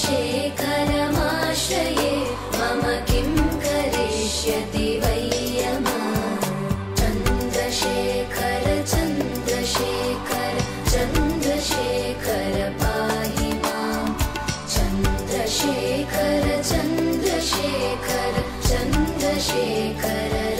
शेखरमाशये मम किं करिष्यति वै चन्द्रशेखर चन्द्रशेखर चन्द्रशेखर पाहि मा चन्द्रशेखर चन्द्रशेखर चन्द्रशेखर